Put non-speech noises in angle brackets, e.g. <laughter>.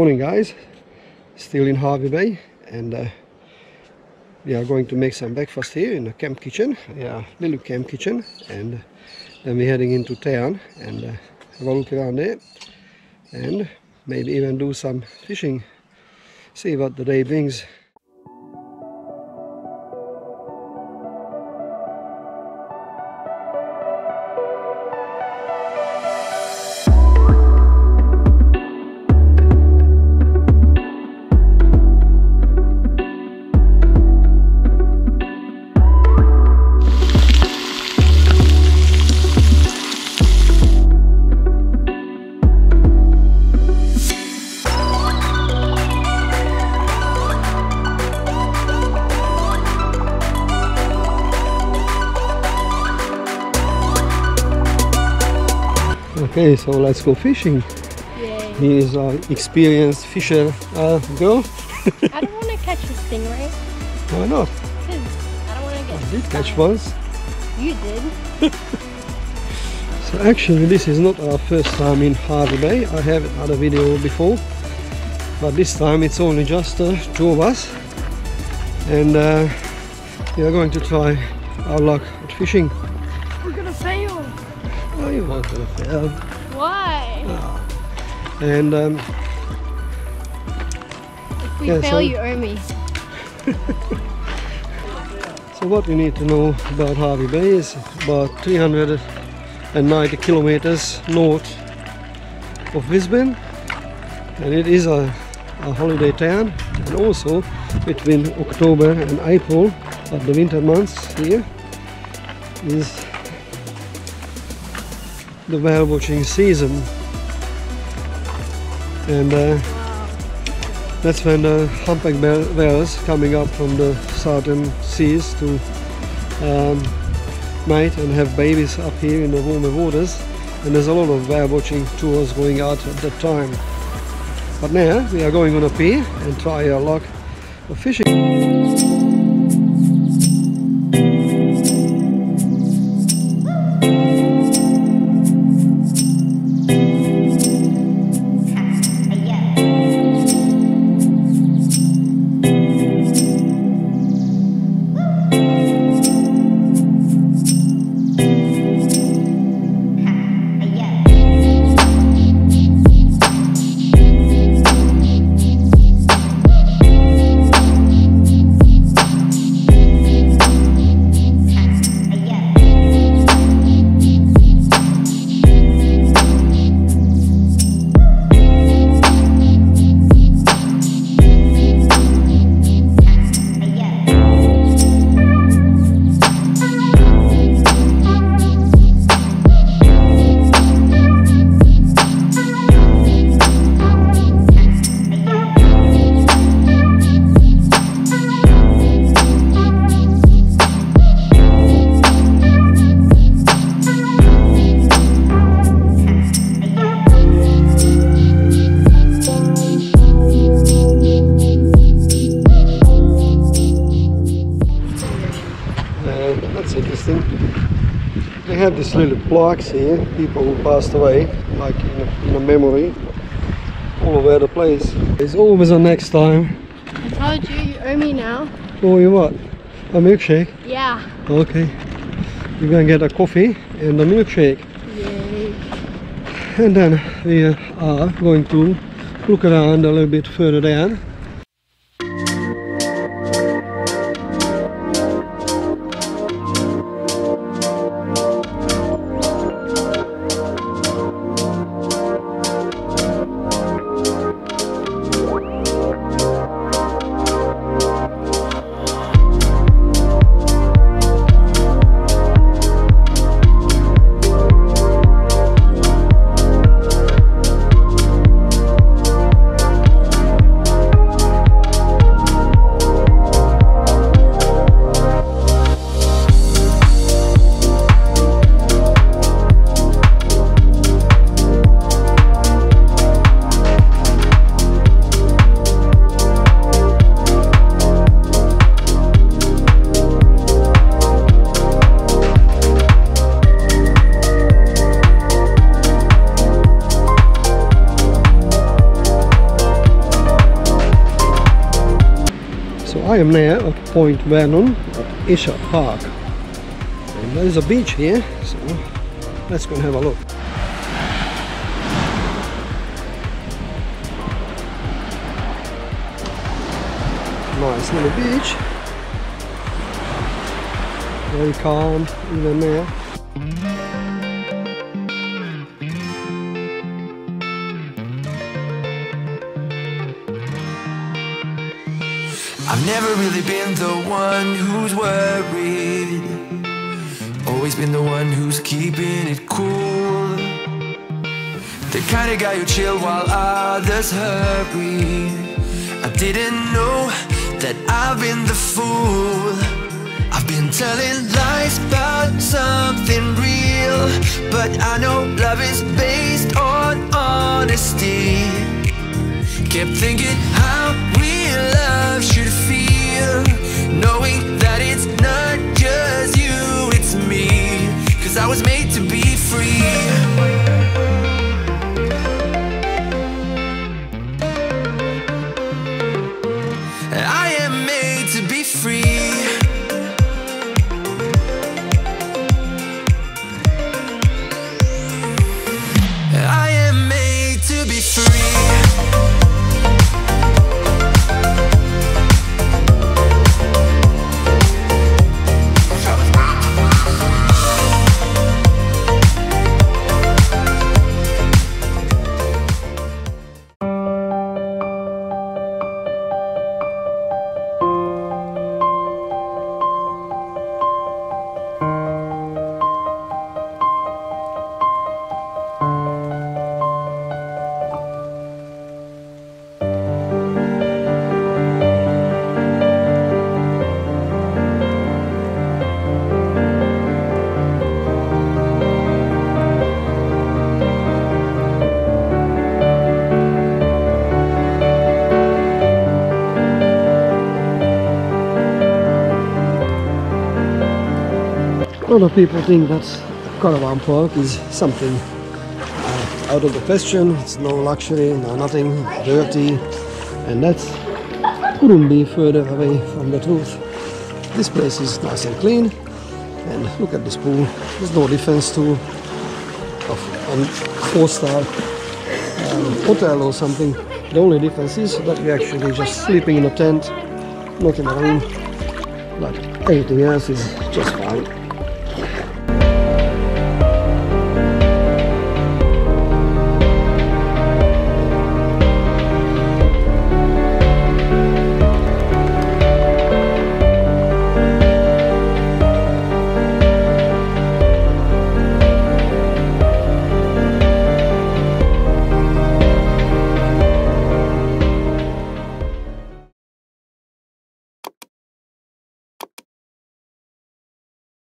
Morning guys, still in Hervey Bay and uh, we are going to make some breakfast here in the camp kitchen, yeah, little camp kitchen and then we're heading into town and uh, have a look around there and maybe even do some fishing, see what the day brings. Okay, so let's go fishing. Yay. He is an experienced fisher uh, girl. <laughs> I don't want to catch a stingray. Why not? Cause I don't want to get. I did catch once. You did. <laughs> So actually this is not our first time in Hervey Bay. I have another video before. But this time it's only just uh, two of us. And uh, we are going to try our luck at fishing. You want to fail. Why? And um, If we Yeah, fail, so- you owe me. <laughs> So what you need to know about Hervey Bay is about 390 kilometers north of Brisbane and it is a, a holiday town and also between October and April of the winter months here is the whale watching season and uh, that's when the humpback whales coming up from the southern seas to um, mate and have babies up here in the warmer waters. And there's a lot of whale watching tours going out at that time. But now we are going on a pier and try our luck of fishing. These little plaques here, people who passed away, like in a, in a memory, all over the place. There's always a next time. I told you, you owe me now. Oh, you what? A milkshake? Yeah. Okay. You're gonna get a coffee and a milkshake. Yay. And then we are going to look around a little bit further down. I am now at Point Vernon at Isha Park. And there is a beach here, so let's go and have a look. Nice little beach. Very calm even there. I've never really been the one who's worried. Always been the one who's keeping it cool. The kind of guy who chill while others hurry. I didn't know that I've been the fool. I've been telling lies about something real. But I know love is based on honesty. Kept thinking how real love should Knowing that it's not just you, it's me. Cause I was made to be free A lot of people think that caravan park is something uh, out of the question. It's no luxury, no nothing, dirty, and that couldn't be further away from the truth. This place is nice and clean, and look at this pool. There's no difference to a four-star um, hotel or something. The only difference is that we're actually just sleeping in a tent, not in a room. But everything else is just fine.